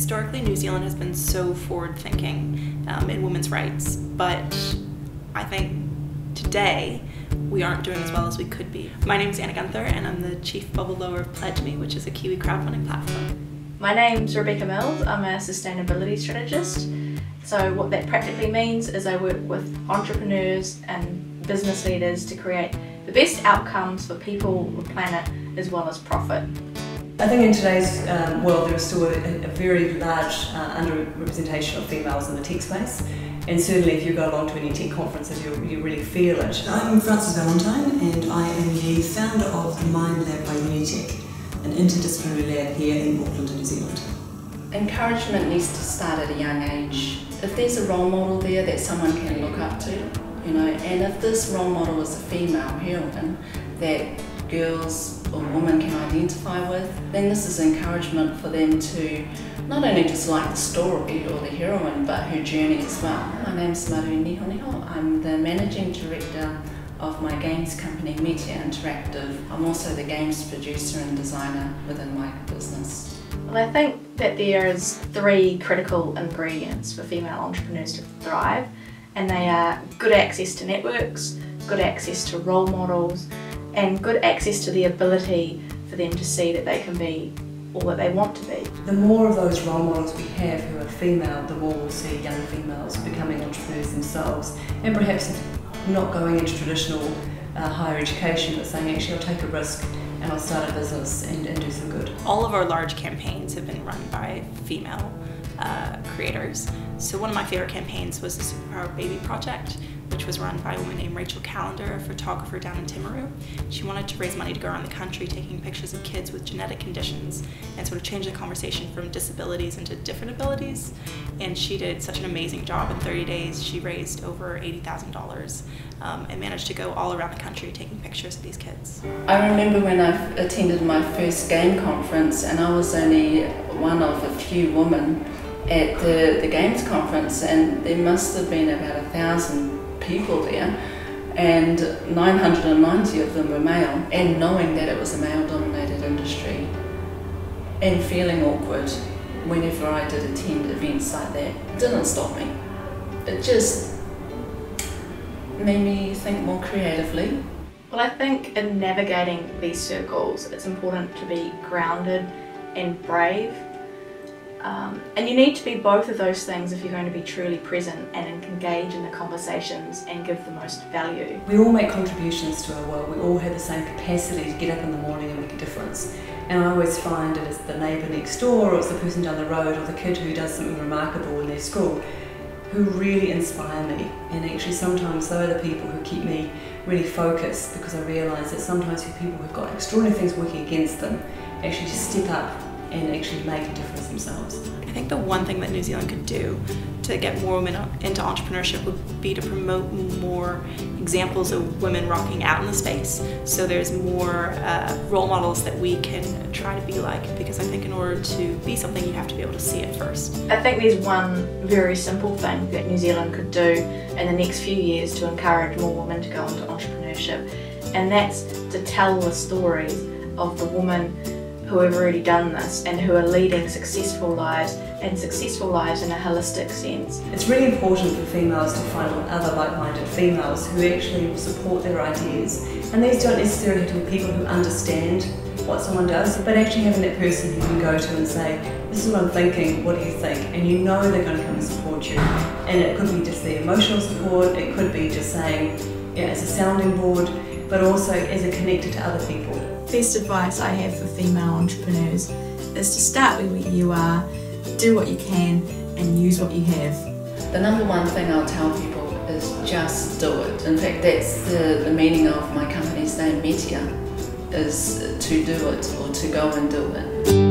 historically, New Zealand has been so forward thinking um, in women's rights, but I think today we aren't doing as well as we could be. My name is Anna Guenther, and I'm the chief bubble lower of PledgeMe, which is a Kiwi crowdfunding platform. My name's Rebecca Mills, I'm a sustainability strategist. So, what that practically means is I work with entrepreneurs and business leaders to create the best outcomes for people, the planet, as well as profit. I think in today's um, world there is still a, a very large uh, underrepresentation of females in the tech space and certainly if you go along to any tech conferences you, you really feel it. I'm Frances Valintine and I am the founder of the Mind Lab by Unitec, an interdisciplinary lab here in Auckland, New Zealand. Encouragement needs to start at a young age. If there's a role model there that someone can look up to, you know, and if this role model is a female heroine that girls or women can identify with, then this is encouragement for them to not only just like the story or the heroine, but her journey as well. My name's Maru Nihoniho. I'm the managing director of my games company Metia Interactive. I'm also the games producer and designer within my business. Well, I think that there is three critical ingredients for female entrepreneurs to thrive, and they are good access to networks, good access to role models, and good access to the ability for them to see that they can be all that they want to be. The more of those role models we have who are female, the more we'll see young females becoming entrepreneurs themselves and perhaps not going into traditional uh, higher education but saying actually I'll take a risk and I'll start a business and, and do some good. All of our large campaigns have been run by female uh, creators. So one of my favorite campaigns was the Superpower Baby Project, which was run by a woman named Rachel Callender, a photographer down in Timaru. She wanted to raise money to go around the country taking pictures of kids with genetic conditions and sort of change the conversation from disabilities into different abilities. And she did such an amazing job. In 30 days, she raised over $80,000 um, and managed to go all around the country taking pictures of these kids. I remember when I attended my first game conference and I was only one of a few women at the, the games conference and there must have been about a thousand people there and 990 of them were male and knowing that it was a male dominated industry and feeling awkward whenever I did attend events like that didn't stop me. It just made me think more creatively. Well, I think in navigating these circles, it's important to be grounded and brave um, and you need to be both of those things if you're going to be truly present and engage in the conversations and give the most value. We all make contributions to our world. We all have the same capacity to get up in the morning and make a difference. And I always find it is the neighbour next door or it's the person down the road or the kid who does something remarkable in their school who really inspire me. And actually sometimes those are the people who keep me really focused because I realise that sometimes people who've got extraordinary things working against them actually just step up and actually make a difference themselves. I think the one thing that New Zealand could do to get more women into entrepreneurship would be to promote more examples of women rocking out in the space. So there's more uh, role models that we can try to be like because I think in order to be something you have to be able to see it first. I think there's one very simple thing that New Zealand could do in the next few years to encourage more women to go into entrepreneurship and that's to tell the stories of the woman who have already done this and who are leading successful lives and successful lives in a holistic sense. It's really important for females to find other like-minded females who actually support their ideas. And these don't necessarily have to be people who understand what someone does, but actually having that person who can go to and say, this is what I'm thinking, what do you think? And you know they're going to come and support you. And it could be just the emotional support, it could be just saying, yeah, as a sounding board, but also as a connector to other people best advice I have for female entrepreneurs is to start with where you are, do what you can, and use what you have. The number one thing I'll tell people is just do it. In fact, that's the, the meaning of my company's name, Metia, is to do it or to go and do it.